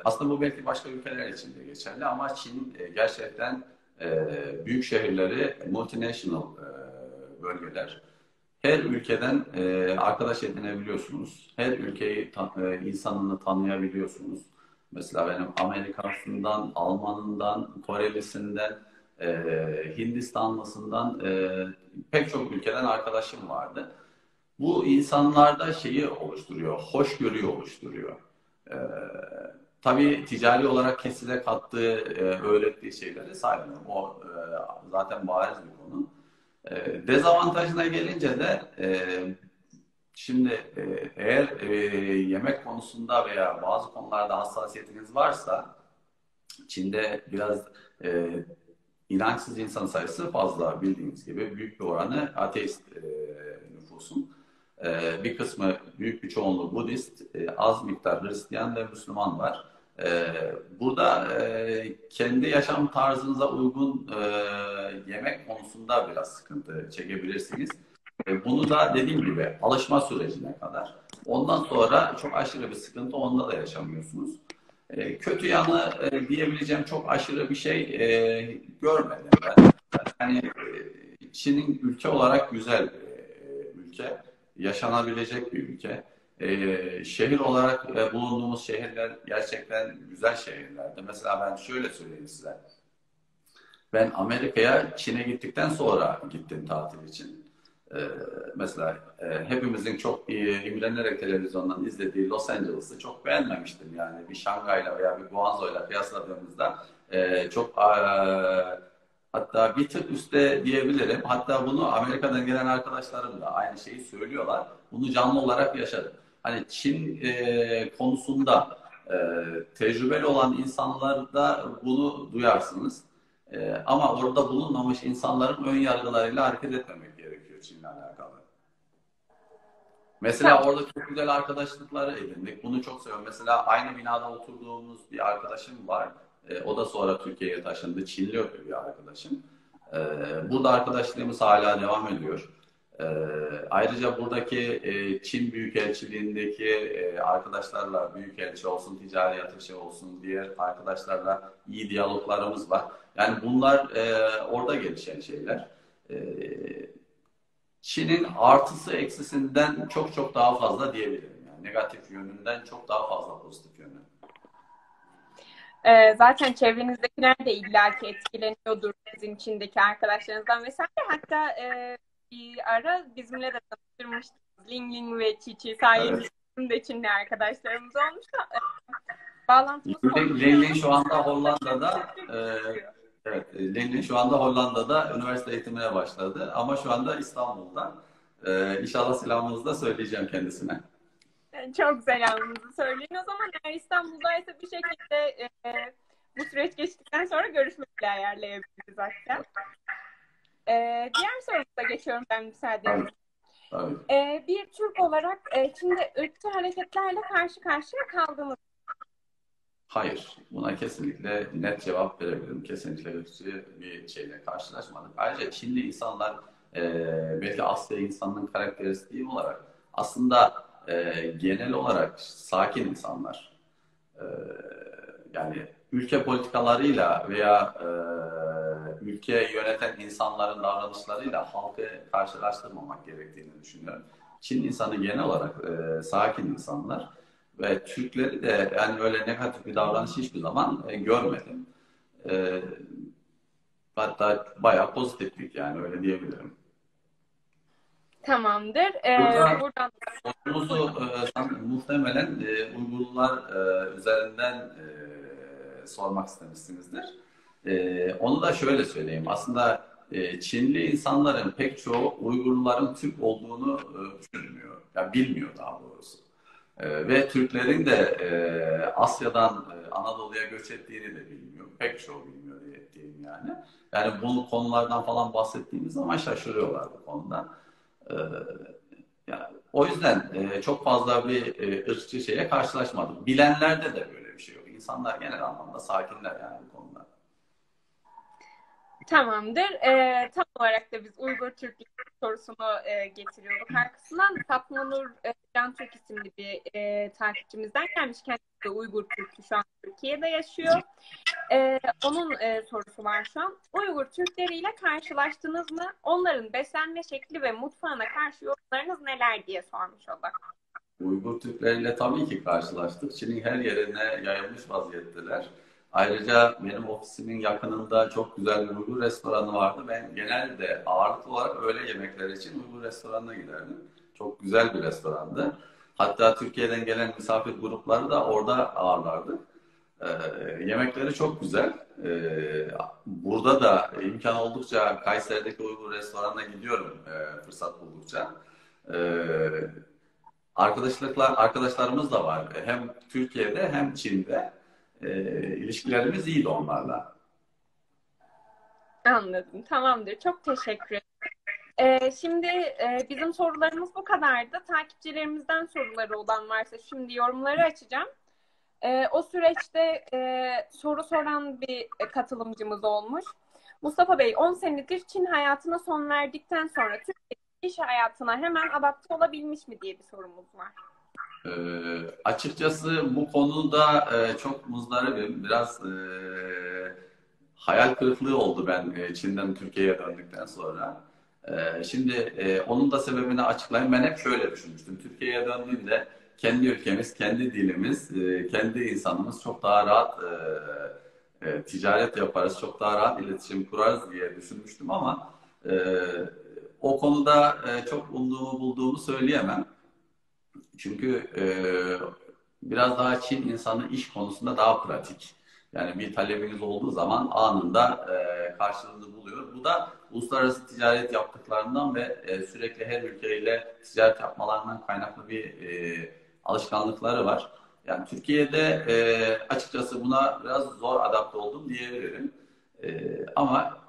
aslında bu belki başka ülkeler için de geçerli ama Çin e, gerçekten e, büyük şehirleri multinational e, bölgeler. Her ülkeden e, arkadaş edinebiliyorsunuz. Her ülkeyi ta- e, insanını tanıyabiliyorsunuz. Mesela benim Amerika'sından, Almanından, Korelisinden, e, Hindistanlısından e, pek çok ülkeden arkadaşım vardı. Bu insanlarda şeyi oluşturuyor, hoşgörüyü oluşturuyor. Ee, tabii ticari olarak kesile kattığı, e, öğrettiği şeyleri saymıyorum. O e, zaten bariz bir konu. E, dezavantajına gelince de e, şimdi e, eğer e, yemek konusunda veya bazı konularda hassasiyetiniz varsa Çin'de biraz e, inançsız insan sayısı fazla bildiğiniz gibi büyük bir oranı ateist e, nüfusun. Ee, bir kısmı büyük bir çoğunluğu Budist, e, az miktar Hristiyan ve Müslüman var. Ee, burada e, kendi yaşam tarzınıza uygun e, yemek konusunda biraz sıkıntı çekebilirsiniz. E, bunu da dediğim gibi alışma sürecine kadar. Ondan sonra çok aşırı bir sıkıntı onda da yaşamıyorsunuz. Kötü yanı diyebileceğim çok aşırı bir şey görmedim ben. Yani Çin'in ülke olarak güzel bir ülke yaşanabilecek bir ülke. Ee, şehir olarak e, bulunduğumuz şehirler gerçekten güzel şehirlerdi. Mesela ben şöyle söyleyeyim size. Ben Amerika'ya, Çin'e gittikten sonra gittim tatil için. Ee, mesela e, hepimizin çok iyi imrenerek televizyondan izlediği Los Angeles'ı çok beğenmemiştim. Yani bir Şangay'la veya bir Guangzhou'yla kıyasladığımızda e, çok e, Hatta bir tık üstte diyebilirim. Hatta bunu Amerika'dan gelen arkadaşlarım da aynı şeyi söylüyorlar. Bunu canlı olarak yaşadım. Hani Çin e, konusunda e, tecrübeli olan insanlarda bunu duyarsınız. E, ama orada bulunmamış insanların ön yargılarıyla hareket etmemek gerekiyor Çin'le alakalı. Mesela orada çok güzel arkadaşlıkları edindik. Bunu çok seviyorum. Mesela aynı binada oturduğumuz bir arkadaşım var. E, o da sonra Türkiye'ye taşındı. Çinli bir arkadaşım. E, burada arkadaşlığımız hala devam ediyor. E, ayrıca buradaki e, Çin Büyükelçiliğindeki e, arkadaşlarla, Büyükelçi olsun, ticari ateşi olsun, diğer arkadaşlarla iyi diyaloglarımız var. Yani bunlar e, orada gelişen şeyler. E, Çin'in artısı eksisinden çok çok daha fazla diyebilirim. Yani negatif yönünden çok daha fazla pozitif yönü. Ee, zaten çevrenizdekiler de illaki etkileniyordur sizin içindeki arkadaşlarınızdan vesaire. Hatta e, bir ara bizimle de tanıştırmıştınız. Ling Ling ve Çiçi sayenizde evet. de Çinli arkadaşlarımız olmuş da e, bağlantımız Ling Ling şu anda Hollanda'da e, evet, Ling şu anda Hollanda'da üniversite eğitimine başladı ama şu anda İstanbul'da. E, inşallah selamınızı da söyleyeceğim kendisine. Çok selamınızı söyleyin. O zaman eğer İstanbul'daysa bir şekilde e, bu süreç geçtikten sonra görüşmeyle ayarlayabiliriz hatta. E, diğer sorumuza geçiyorum ben müsaadenizle. E, bir Türk olarak e, Çin'de ırkçı hareketlerle karşı karşıya kaldınız. Hayır. Buna kesinlikle net cevap verebilirim. Kesinlikle ırkçı bir şeyle karşılaşmadık. Ayrıca Çinli insanlar e, belki Asya insanının karakteristiği olarak aslında e, genel olarak sakin insanlar. E, yani ülke politikalarıyla veya e, ülke yöneten insanların davranışlarıyla halkı karşılaştırmamak gerektiğini düşünüyorum. Çin insanı genel olarak e, sakin insanlar ve Türkleri de yani öyle negatif bir davranış hiçbir zaman e, görmedim. E, hatta bayağı pozitiflik yani öyle diyebilirim. Tamamdır. Ee, Burada, buradan sorumuzu e, muhtemelen e, Uygurlar e, üzerinden e, sormak istemişsinizdir. E, onu da şöyle söyleyeyim. Aslında e, Çinli insanların pek çoğu Uygurların Türk olduğunu e, düşünmüyor. Yani bilmiyor daha doğrusu. E, ve Türklerin de e, Asya'dan e, Anadolu'ya göç ettiğini de bilmiyor. Pek çoğu bilmiyor diye diyeyim yani. Yani bu konulardan falan bahsettiğimiz zaman şaşırıyorlar bu konuda. Ee, yani o yüzden e, çok fazla bir e, ırkçı şeye karşılaşmadım. Bilenlerde de böyle. İnsanlar genel anlamda sakinler yani bu konuda. Tamamdır. Ee, tam olarak da biz Uygur Türk sorusunu e, getiriyorduk arkasından. Fatma Nur e, Can Türk isimli bir e, takipçimizden gelmiş. Kendisi de Uygur Türk'ü şu an Türkiye'de yaşıyor. E, onun e, sorusu var şu an. Uygur Türkleriyle karşılaştınız mı? Onların beslenme şekli ve mutfağına karşı yorumlarınız neler diye sormuş o. Uygur Türkleriyle tabii ki karşılaştık. Çin'in her yerine yayılmış vaziyetteler. Ayrıca benim ofisimin yakınında çok güzel bir Uygur restoranı vardı. Ben genelde ağırlıklı olarak öğle yemekleri için Uygur restoranına giderdim. Çok güzel bir restorandı. Hatta Türkiye'den gelen misafir grupları da orada ağırlardık. Ee, yemekleri çok güzel. Ee, burada da imkan oldukça Kayseri'deki Uygur restoranına gidiyorum e, fırsat buldukça. Ee, arkadaşlıklar arkadaşlarımız da var. Hem Türkiye'de hem Çin'de e, ilişkilerimiz iyiydi onlarla. Anladım. Tamamdır. Çok teşekkür ederim. Ee, şimdi e, bizim sorularımız bu kadardı. Takipçilerimizden soruları olan varsa şimdi yorumları açacağım. E, o süreçte e, soru soran bir katılımcımız olmuş. Mustafa Bey 10 senedir Çin hayatına son verdikten sonra Türkiye iş hayatına hemen adapte olabilmiş mi diye bir sorumuz var. E, açıkçası bu konuda e, çok muzdaribim. Biraz e, hayal kırıklığı oldu ben e, Çin'den Türkiye'ye döndükten sonra. E, şimdi e, onun da sebebini açıklayayım. Ben hep şöyle düşünmüştüm. Türkiye'ye döndüğümde kendi ülkemiz, kendi dilimiz, e, kendi insanımız çok daha rahat e, e, ticaret yaparız, çok daha rahat iletişim kurarız diye düşünmüştüm ama e, o konuda e, çok umduğumu bulduğumu söyleyemem. Çünkü e, biraz daha Çin insanı iş konusunda daha pratik. Yani bir talebiniz olduğu zaman anında e, karşılığını buluyor. Bu da uluslararası ticaret yaptıklarından ve e, sürekli her ülkeyle ticaret yapmalarından kaynaklı bir e, alışkanlıkları var. Yani Türkiye'de e, açıkçası buna biraz zor adapte oldum diyebilirim. E, ama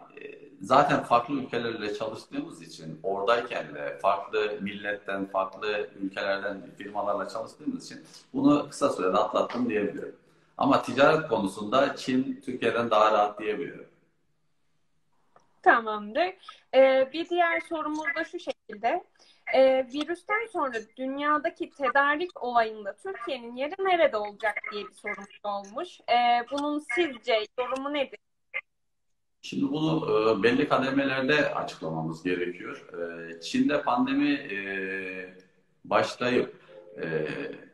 zaten farklı ülkelerle çalıştığımız için oradayken de farklı milletten, farklı ülkelerden firmalarla çalıştığımız için bunu kısa sürede atlattım diyebilirim. Ama ticaret konusunda Çin Türkiye'den daha rahat diyebilirim. Tamamdır. Ee, bir diğer sorumuz da şu şekilde. Ee, virüsten sonra dünyadaki tedarik olayında Türkiye'nin yeri nerede olacak diye bir sorumuz olmuş. Ee, bunun sizce yorumu nedir? Şimdi bunu e, belli kademelerde açıklamamız gerekiyor. E, Çin'de pandemi e, başlayıp e,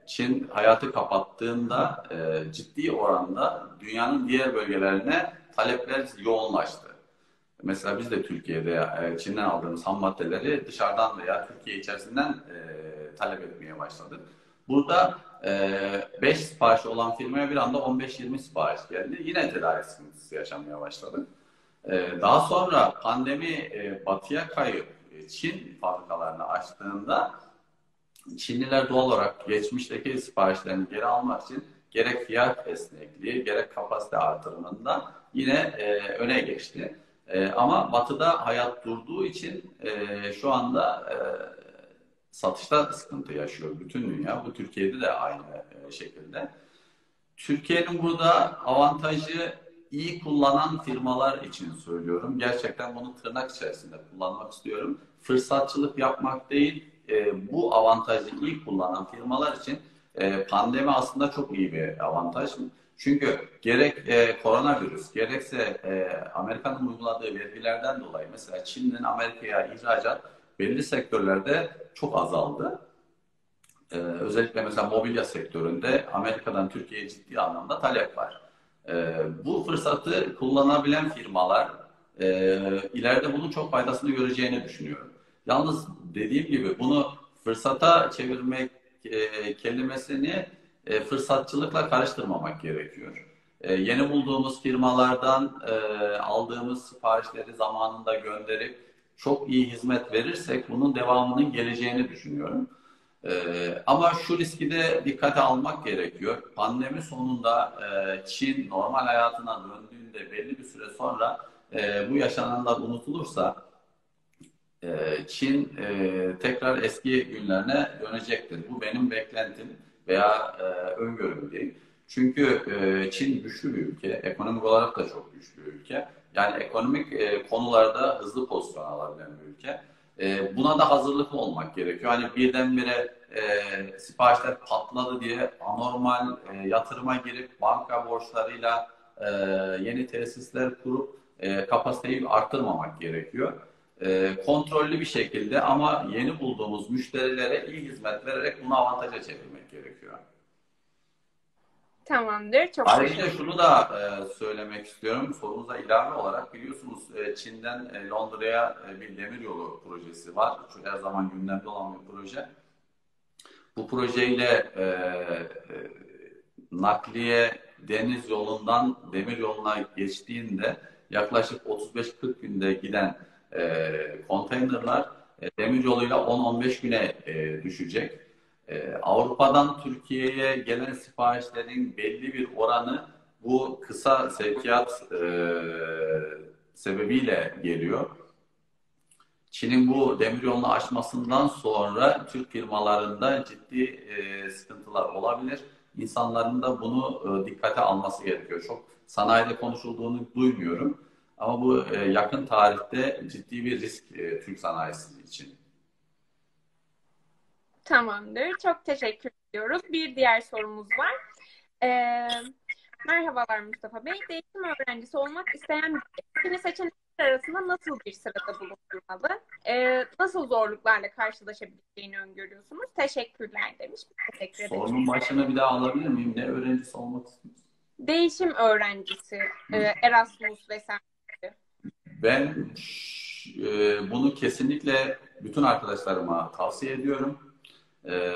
Çin hayatı kapattığında e, ciddi oranda dünyanın diğer bölgelerine talepler yoğunlaştı. Mesela biz de Türkiye'de e, Çin'den aldığımız ham maddeleri dışarıdan veya Türkiye içerisinden e, talep etmeye başladık. Burada 5 e, sipariş olan firmaya bir anda 15-20 sipariş geldi. Yine tedarik sıkıntısı yaşamaya başladık. Ee, daha sonra pandemi e, batıya kayıp e, Çin fabrikalarını açtığında Çinliler doğal olarak geçmişteki siparişlerini geri almak için gerek fiyat esnekliği gerek kapasite artırımında yine e, öne geçti. ama batıda hayat durduğu için şu anda satışta sıkıntı yaşıyor bütün dünya. Bu Türkiye'de de aynı şekilde. Türkiye'nin burada avantajı iyi kullanan firmalar için söylüyorum. Gerçekten bunu tırnak içerisinde kullanmak istiyorum. Fırsatçılık yapmak değil, e, bu avantajı iyi kullanan firmalar için e, pandemi aslında çok iyi bir avantaj. Çünkü gerek e, koronavirüs, gerekse e, Amerika'nın uyguladığı vergilerden dolayı mesela Çin'in Amerika'ya ihracat belli sektörlerde çok azaldı. Ee, özellikle mesela mobilya sektöründe Amerika'dan Türkiye'ye ciddi anlamda talep var. E, bu fırsatı kullanabilen firmalar e, ileride bunun çok faydasını göreceğini düşünüyorum. Yalnız dediğim gibi bunu fırsata çevirmek e, kelimesini e, fırsatçılıkla karıştırmamak gerekiyor. E, yeni bulduğumuz firmalardan e, aldığımız siparişleri zamanında gönderip çok iyi hizmet verirsek bunun devamının geleceğini düşünüyorum. Ee, ama şu riski de dikkate almak gerekiyor. Pandemi sonunda e, Çin normal hayatına döndüğünde belli bir süre sonra e, bu yaşananlar unutulursa e, Çin e, tekrar eski günlerine dönecektir. Bu benim beklentim veya e, öngörüm değil. Çünkü e, Çin güçlü bir ülke, ekonomik olarak da çok güçlü bir ülke. Yani ekonomik e, konularda hızlı pozisyon alabilen bir ülke. E, buna da hazırlıklı olmak gerekiyor. Hani birdenbire e, siparişler patladı diye anormal e, yatırıma girip banka borçlarıyla e, yeni tesisler kurup e, kapasiteyi arttırmamak gerekiyor. E, kontrollü bir şekilde ama yeni bulduğumuz müşterilere iyi hizmet vererek bunu avantaja çevirmek gerekiyor. Tamamdır. Çok Ayrıca şunu da e, söylemek istiyorum. Sorumuza ilave olarak biliyorsunuz e, Çin'den e, Londra'ya e, bir demiryolu projesi var. Şu her zaman gündemde olan bir proje. Bu projeyle e, e, nakliye deniz yolundan demir yoluna geçtiğinde yaklaşık 35-40 günde giden e, konteynerlar e, demir yoluyla 10-15 güne e, düşecek. E, Avrupa'dan Türkiye'ye gelen siparişlerin belli bir oranı bu kısa sevkiyat e, sebebiyle geliyor. Çin'in bu demiryolunu açmasından sonra Türk firmalarında ciddi e, sıkıntılar olabilir. İnsanların da bunu e, dikkate alması gerekiyor. Çok sanayide konuşulduğunu duymuyorum. Ama bu e, yakın tarihte ciddi bir risk e, Türk sanayisi için. Tamamdır. Çok teşekkür ediyoruz. Bir diğer sorumuz var. Ee, merhabalar Mustafa Bey. Değişim öğrencisi olmak isteyen bir seçenekler arasında nasıl bir sırada bulundurmalı? Ee, nasıl zorluklarla karşılaşabileceğini öngörüyorsunuz? Teşekkürler demiş. Teşekkür ederim. Sorunun başına bir daha alabilir miyim? Ne öğrencisi olmak istiyorsun? Değişim öğrencisi, e, Erasmus vesaire. Ben e, bunu kesinlikle bütün arkadaşlarıma tavsiye ediyorum. E,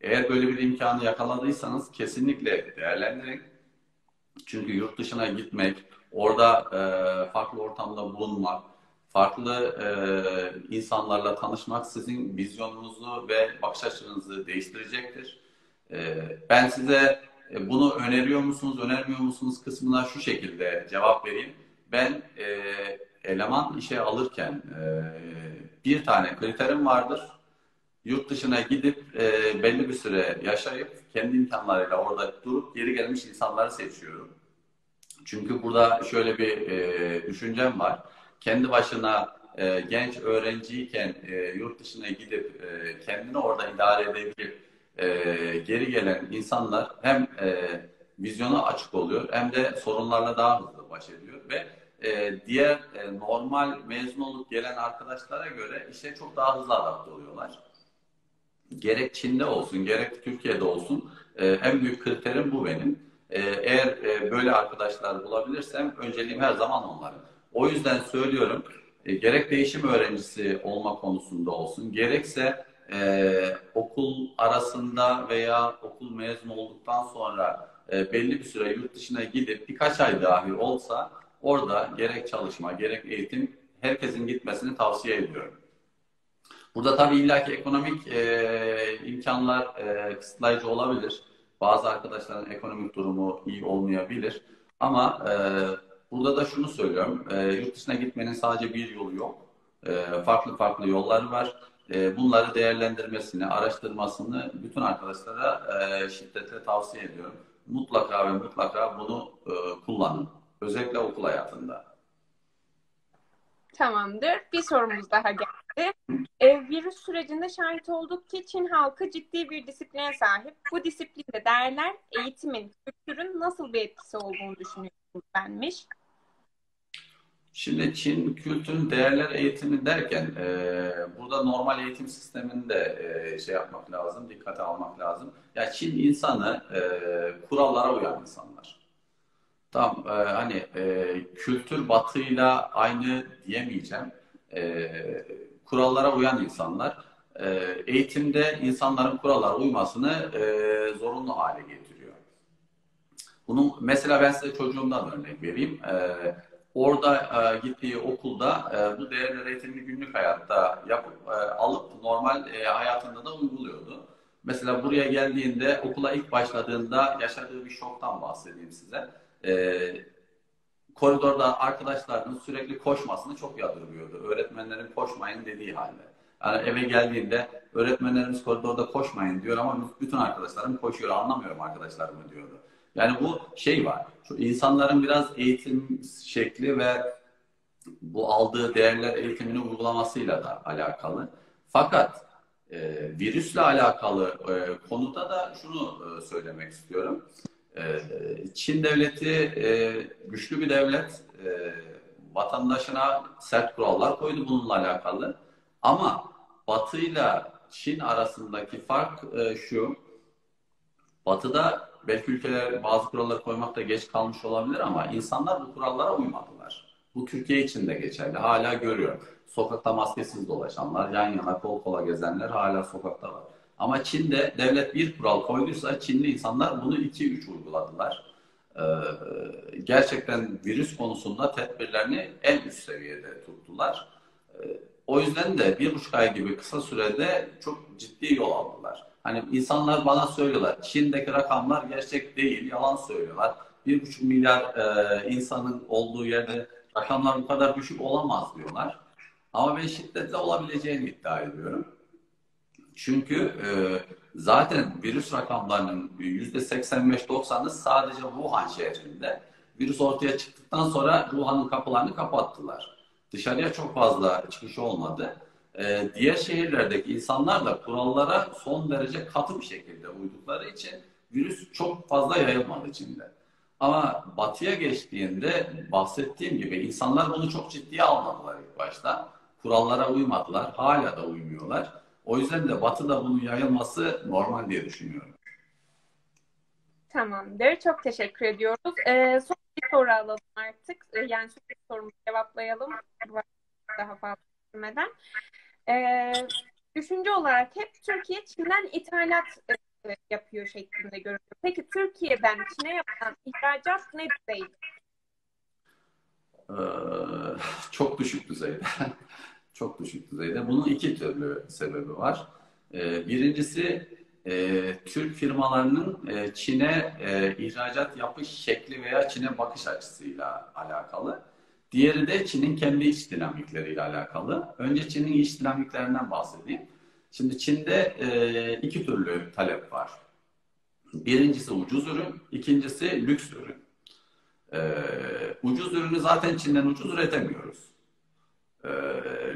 eğer böyle bir imkanı yakaladıysanız kesinlikle değerlendirin. Çünkü yurt dışına gitmek, orada e, farklı ortamda bulunmak, farklı e, insanlarla tanışmak sizin vizyonunuzu ve bakış açınızı değiştirecektir. E, ben size e, bunu öneriyor musunuz, önermiyor musunuz kısmına şu şekilde cevap vereyim. Ben e, eleman işe alırken e, bir tane kriterim vardır. Yurt dışına gidip e, belli bir süre yaşayıp kendi imkanlarıyla orada durup geri gelmiş insanları seçiyorum. Çünkü burada şöyle bir e, düşüncem var. Kendi başına e, genç öğrenciyken e, yurt dışına gidip e, kendini orada idare edebilip e, geri gelen insanlar hem e, vizyonu açık oluyor hem de sorunlarla daha hızlı baş ediyor ve e, diğer e, normal mezun olup gelen arkadaşlara göre işe çok daha hızlı adapte oluyorlar. Gerek Çin'de olsun, gerek Türkiye'de olsun e, en büyük kriterim bu benim. E, eğer e, böyle arkadaşlar bulabilirsem önceliğim her zaman onların. O yüzden söylüyorum, e, gerek değişim öğrencisi olma konusunda olsun, gerekse e, okul arasında veya okul mezun olduktan sonra e, belli bir süre yurt dışına gidip birkaç ay dahi olsa orada gerek çalışma, gerek eğitim herkesin gitmesini tavsiye ediyorum. Burada tabii illaki ekonomik e, imkanlar e, kısıtlayıcı olabilir. Bazı arkadaşların ekonomik durumu iyi olmayabilir. Ama e, burada da şunu söylüyorum. E, yurt dışına gitmenin sadece bir yolu yok. E, farklı farklı yolları var. E, bunları değerlendirmesini, araştırmasını bütün arkadaşlara e, şiddetle tavsiye ediyorum. Mutlaka ve mutlaka bunu e, kullanın. Özellikle okul hayatında. Tamamdır. Bir sorumuz daha geldi. E, virüs sürecinde şahit olduk ki Çin halkı ciddi bir disipline sahip. Bu disiplinde değerler, eğitimin, kültürün nasıl bir etkisi olduğunu düşünüyorsunuz denmiş. Şimdi Çin kültürün değerler eğitimi derken e, burada normal eğitim sistemini de e, şey yapmak lazım, dikkate almak lazım. Ya Çin insanı e, kurallara uyan insanlar. Tam e, hani e, kültür batıyla aynı diyemeyeceğim. E, kurallara uyan insanlar. E, eğitimde insanların kurallara uymasını e, zorunlu hale getiriyor. Bunun mesela ben size çocuğumdan örnek vereyim. E, orada e, gittiği okulda e, bu değerler eğitimini günlük hayatta yapıp e, alıp normal e, hayatında da uyguluyordu. Mesela buraya geldiğinde okula ilk başladığında yaşadığı bir şoktan bahsedeyim size. E, koridorda arkadaşlarının sürekli koşmasını çok yadırgıyordu. Öğretmenlerin koşmayın dediği halde. Yani eve geldiğinde öğretmenlerimiz koridorda koşmayın diyor ama bütün arkadaşlarım koşuyor anlamıyorum arkadaşlarımı diyordu. Yani bu şey var. Şu insanların biraz eğitim şekli ve bu aldığı değerler eğitimini uygulamasıyla da alakalı. Fakat e, virüsle alakalı e, konuda da şunu e, söylemek istiyorum. E, Çin devleti e, güçlü bir devlet. E, vatandaşına sert kurallar koydu bununla alakalı. Ama Batı'yla Çin arasındaki fark e, şu. Batı'da belki ülkeler bazı kuralları koymakta geç kalmış olabilir ama insanlar bu kurallara uymadılar. Bu Türkiye için de geçerli. Hala görüyorum. Sokakta maskesiz dolaşanlar, yan yana kol kola gezenler hala sokakta var. Ama Çin'de devlet bir kural koyduysa Çinli insanlar bunu 2-3 uyguladılar. Ee, gerçekten virüs konusunda tedbirlerini en üst seviyede tuttular. Ee, o yüzden de bir buçuk ay gibi kısa sürede çok ciddi yol aldılar. Hani insanlar bana söylüyorlar, Çin'deki rakamlar gerçek değil, yalan söylüyorlar. Bir buçuk milyar e, insanın olduğu yerde rakamlar bu kadar düşük olamaz diyorlar. Ama ben şiddetle olabileceğini iddia ediyorum. Çünkü e, zaten virüs rakamlarının yüzde 85-90'ı sadece Wuhan şehrinde. Virüs ortaya çıktıktan sonra Wuhan'ın kapılarını kapattılar. Dışarıya çok fazla çıkış olmadı. E, diğer şehirlerdeki insanlar da kurallara son derece katı bir şekilde uydukları için virüs çok fazla yayılmadı içinde. Ama batıya geçtiğinde bahsettiğim gibi insanlar bunu çok ciddiye almadılar ilk başta. Kurallara uymadılar. Hala da uymuyorlar. O yüzden de batıda bunun yayılması normal diye düşünüyorum. Tamamdır. Çok teşekkür ediyoruz. Ee, son bir soru alalım artık. Ee, yani son bir sorumuzu cevaplayalım. Daha fazla düşünmeden. Ee, düşünce olarak hep Türkiye Çin'den ithalat e, yapıyor şeklinde görünüyor. Peki Türkiye'den Çin'e yapılan ihracat ne düzeyde? Ee, çok düşük düzeyde. çok düşük düzeyde. Bunun iki türlü sebebi var. Ee, birincisi e, Türk firmalarının e, Çin'e e, ihracat yapış şekli veya Çin'e bakış açısıyla alakalı. Diğeri de Çin'in kendi iç dinamikleriyle alakalı. Önce Çin'in iç dinamiklerinden bahsedeyim. Şimdi Çin'de iki türlü talep var. Birincisi ucuz ürün, ikincisi lüks ürün. E, ucuz ürünü zaten Çin'den ucuz üretemiyoruz. E,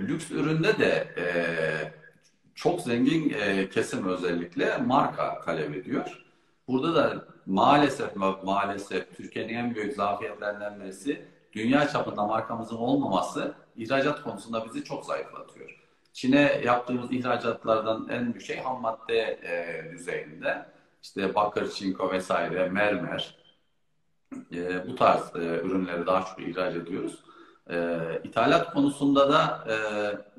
lüks üründe de e, çok zengin e, kesim özellikle marka talep ediyor. Burada da maalesef maalesef Türkiye'nin en büyük zafiyetlerinden birisi dünya çapında markamızın olmaması ihracat konusunda bizi çok zayıflatıyor. Çin'e yaptığımız ihracatlardan en büyük şey ham madde e, düzeyinde. İşte bakır, çinko vesaire, mermer. E, bu tarz e, ürünleri daha çok ihraç ediyoruz. E, ithalat konusunda da e,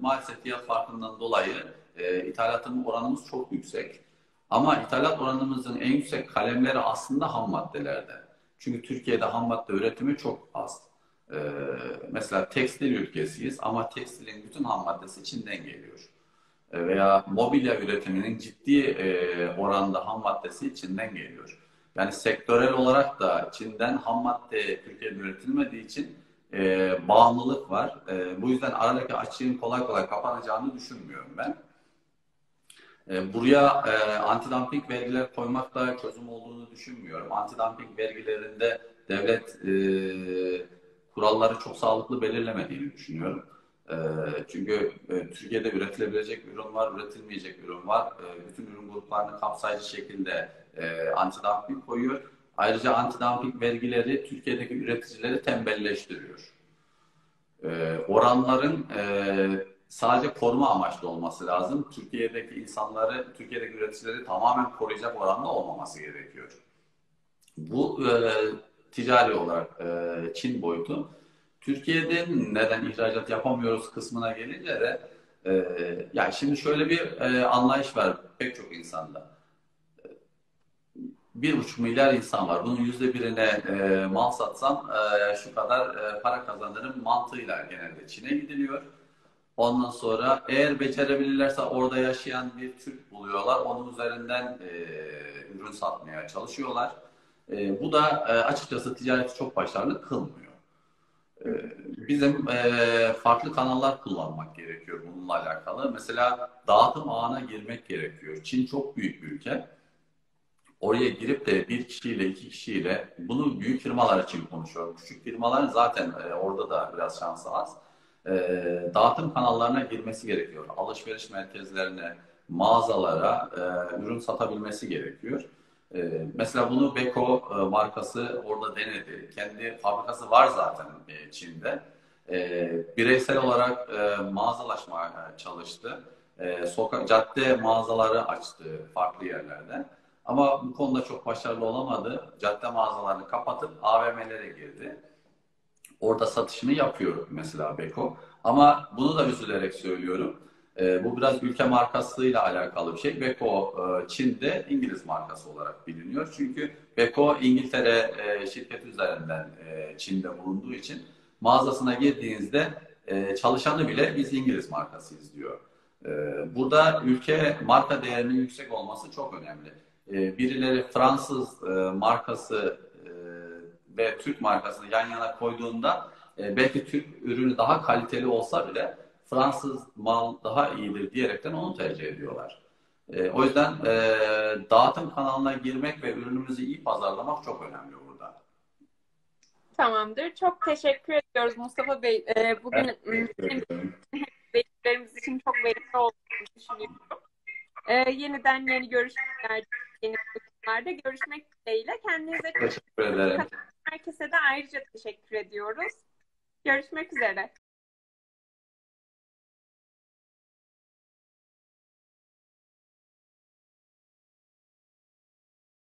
maalesef fiyat farkından dolayı e, ithalatın oranımız çok yüksek. Ama ithalat oranımızın en yüksek kalemleri aslında ham maddelerde. Çünkü Türkiye'de ham madde üretimi çok az. Ee, mesela tekstil ülkesiyiz ama tekstilin bütün ham maddesi Çin'den geliyor. Ee, veya mobilya üretiminin ciddi e, oranda ham maddesi Çin'den geliyor. Yani sektörel olarak da Çin'den ham madde Türkiye'de üretilmediği için e, bağımlılık var. E, bu yüzden aradaki açığın kolay kolay kapanacağını düşünmüyorum ben. E, buraya e, antidumping vergiler koymak da çözüm olduğunu düşünmüyorum. Antidumping vergilerinde devlet e, kuralları çok sağlıklı belirlemediğini düşünüyorum. E, çünkü e, Türkiye'de üretilebilecek ürün var, üretilmeyecek ürün var. E, bütün ürün gruplarını kapsayıcı şekilde e, antidumping koyuyor. Ayrıca antidumping vergileri Türkiye'deki üreticileri tembelleştiriyor. E, oranların e, sadece koruma amaçlı olması lazım. Türkiye'deki insanları, Türkiye'deki üreticileri tamamen koruyacak oranda olmaması gerekiyor. Bu e, ticari olarak e, Çin boyutu. Türkiye'de neden ihracat yapamıyoruz kısmına gelince de e, yani şimdi şöyle bir e, anlayış var pek çok insanda. Bir buçuk milyar insan var. Bunun yüzde birine e, mal satsam e, şu kadar e, para kazanırım mantığıyla genelde Çin'e gidiliyor. Ondan sonra eğer becerebilirlerse orada yaşayan bir Türk buluyorlar. Onun üzerinden e, ürün satmaya çalışıyorlar. E, bu da e, açıkçası ticareti çok başarılı kılmıyor. E, bizim e, farklı kanallar kullanmak gerekiyor bununla alakalı. Mesela dağıtım ağına girmek gerekiyor. Çin çok büyük bir ülke. Oraya girip de bir kişiyle, iki kişiyle bunu büyük firmalar için konuşuyorum. Küçük firmaların zaten e, orada da biraz şansı az. E, dağıtım kanallarına girmesi gerekiyor. Alışveriş merkezlerine, mağazalara e, ürün satabilmesi gerekiyor. E, mesela bunu Beko e, markası orada denedi. Kendi fabrikası var zaten e, Çin'de. E, bireysel olarak e, mağazalaşma çalıştı. E, sokak, cadde mağazaları açtı farklı yerlerde. Ama bu konuda çok başarılı olamadı. Cadde mağazalarını kapatıp AVM'lere girdi. Orada satışını yapıyor mesela Beko. Ama bunu da üzülerek söylüyorum. E, bu biraz ülke markasıyla alakalı bir şey. Beko e, Çin'de İngiliz markası olarak biliniyor. Çünkü Beko İngiltere e, şirketi üzerinden e, Çin'de bulunduğu için mağazasına girdiğinizde e, çalışanı bile biz İngiliz markasıyız diyor. E, burada ülke marka değerinin yüksek olması çok önemli. E, birileri Fransız e, markası e, ve Türk markasını yan yana koyduğunda e, belki Türk ürünü daha kaliteli olsa bile Fransız mal daha iyidir diyerekten onu tercih ediyorlar. E, o yüzden e, dağıtım kanalına girmek ve ürünümüzü iyi pazarlamak çok önemli burada. Tamamdır. Çok teşekkür ediyoruz Mustafa Bey. E, bugün beklerimiz için çok verimli olduğunu düşünüyorum. E, yeniden yeni görüşmelerde, yeni konuşmalarda görüşmek dileğiyle. Kendinize teşekkür ederim. Herkese de ayrıca teşekkür ediyoruz. Görüşmek üzere.